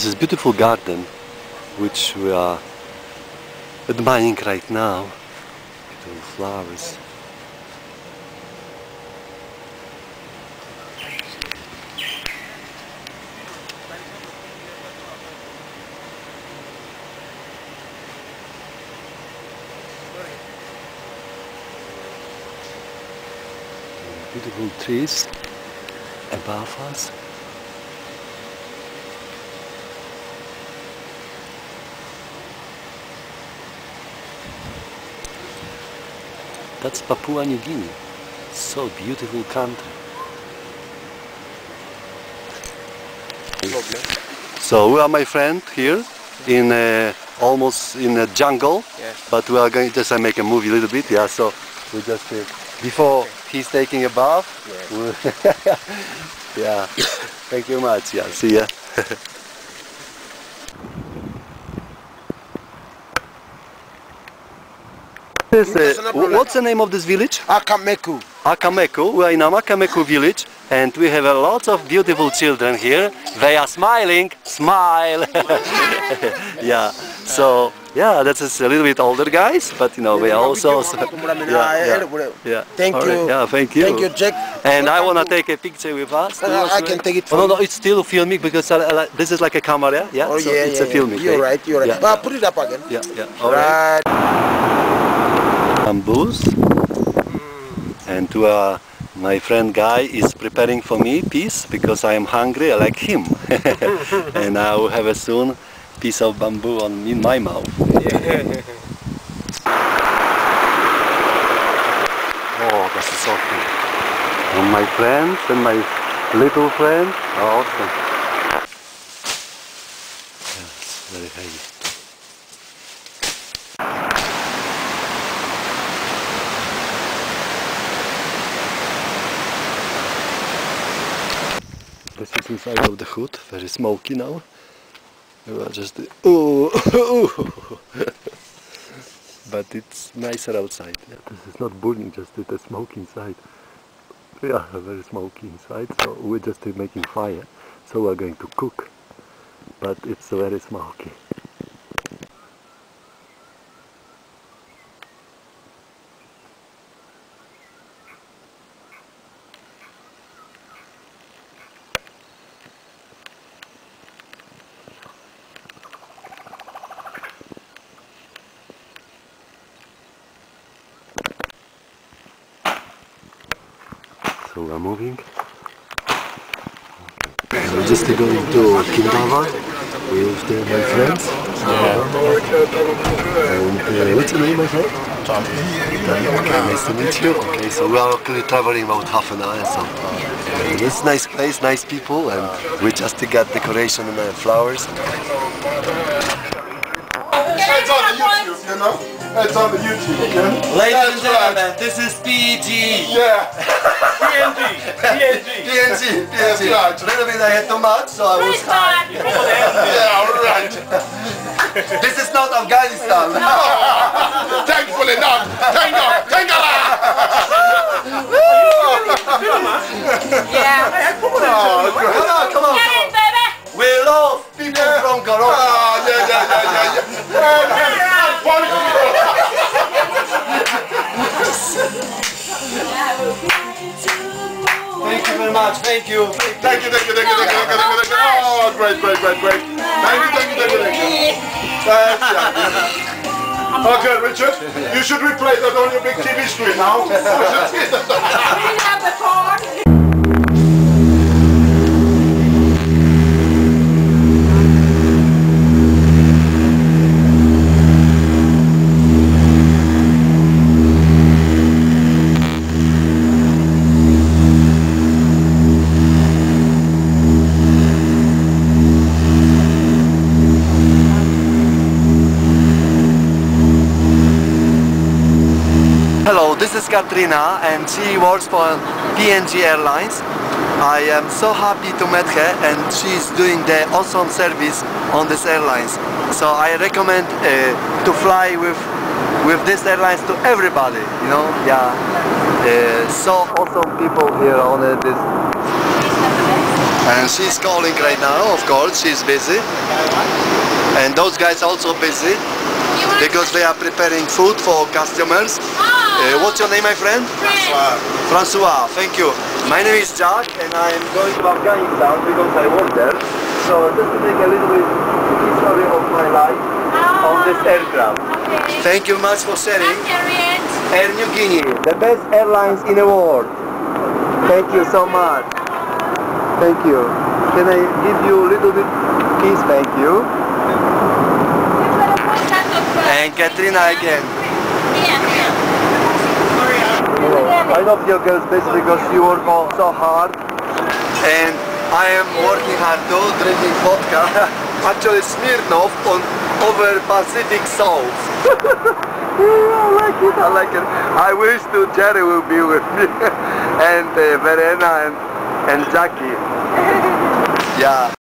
This is beautiful garden which we are admiring right now. Beautiful flowers. Beautiful trees above us. That's Papua New Guinea. So beautiful country. So we are my friend here in uh, almost in a jungle, Yeah. but we are going just uh, make a movie a little bit. Yeah, so we just uh, before he's taking a bath. we- yeah. Thank you much. Yeah. See ya. This, uh, what's the name of this village? Akameku. Akameku. We are in Amakameku village and we have a lot of beautiful children here. They are smiling. Smile. yeah. So yeah, that's just a little bit older guys, but you know we are also. yeah, yeah, yeah. Thank All right, you. Yeah, thank you. Thank you, Jack. And I wanna take a picture with us. too, Uh, I can take it Oh, no, no, it's still filming because I, I, this is like a camera. Yeah. Oh so yeah, it's yeah, a filming. You're right. You're right. Yeah. Uh, put it up again. Yeah, yeah. All right. Right. Bamboos. And uh, my friend guy is preparing for me piece because I am hungry I like him. And I will have a soon piece of bamboo on in my mouth. Oh this is so cool. And my friends and my little friend are awesome. Yes, very heavy inside of the hood, very smoky now. We are just oh, but it's nicer outside. Yeah, this is not burning, just the smoke inside. Yeah, very smoky inside. So we're just making fire. So we're going to cook, but it's very smoky. So we're moving. We're just going to Kindava with uh, my friends. And uh, what's your name, my friend? Tom. Okay, nice to meet you. Okay, so we are actually traveling about half an hour. So uh, it's a nice place, nice people, and we just got decoration and uh, flowers. It's on the YouTube, you know? It's on the YouTube, you? Ladies and That's right. gentlemen, this is PG. Yeah. PNG, PNG. PNG, That's right. A little bit I had too much, so I was high. Yeah, all right. This is not Afghanistan. Thankfully not. Thank God. You very much. Thank you. Thank you, thank you, thank you, thank you, thank you, thank you. Oh, great, great, great, great. Thank you, thank you, thank you, thank you. That's yeah. Okay, Richard, you should replay that on your big TV screen now. Hello, this is Katrina and she works for PNG Airlines. I am so happy to meet her and she's doing the awesome service on this airlines. So I recommend uh, to fly with with this airlines to everybody, you know, yeah. Uh, so awesome people here on uh, this. And she's calling right now, of course, she's busy. And those guys also busy because they are preparing food for customers. Uh, what's your name, my friend? Francois, Francois, thank you. My name is Jack and I am going to Afghanistan because I work there. So just to make a little bit history of my life on this aircraft. Okay. Thank you much for sharing. Air Niugini, the best airlines in the world. Thank you so much. Thank you. Can I give you a little bit peace? Thank you. And Katrina again. I love your girls best because you work so hard and I am working hard too, drinking vodka. Actually Smirnoff on over Pacific South. I like it, I like it. I wish to Jerry will be with me and uh, Verena and, and Jackie. Yeah.